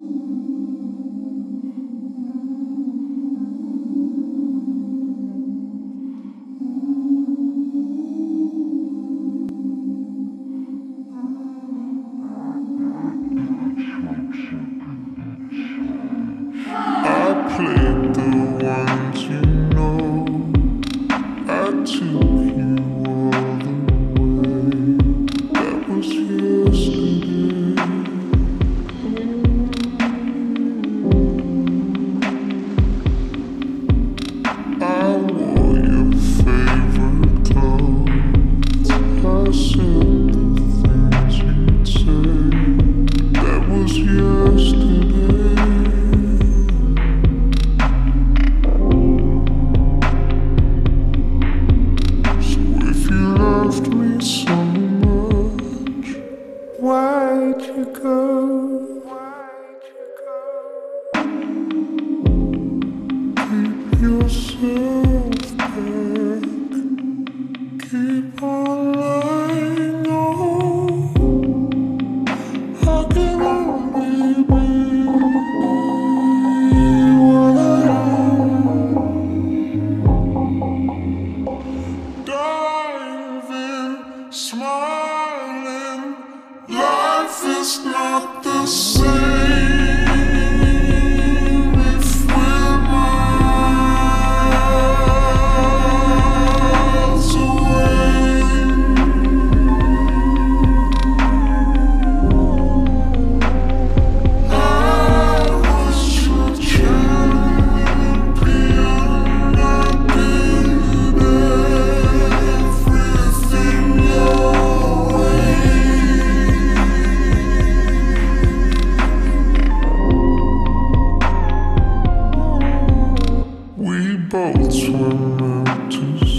I played the one why'd you go? Keep yourself back. Keep on lying. I smile it's not the same. bolts when I just